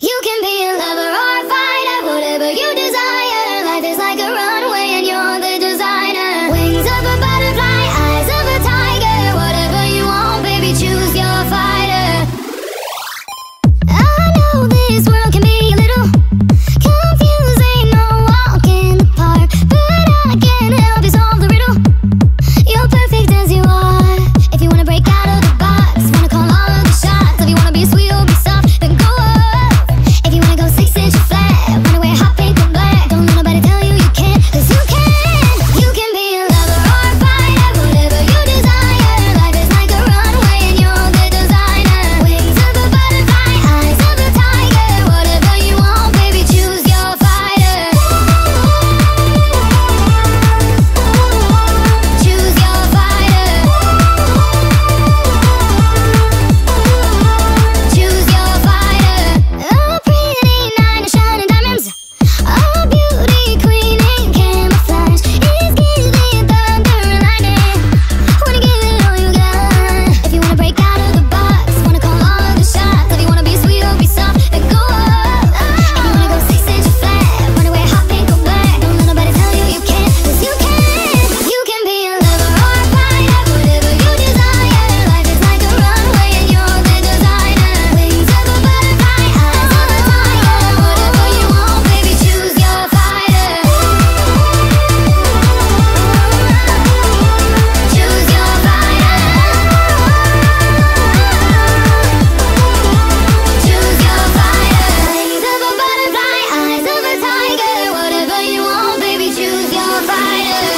You can be fire.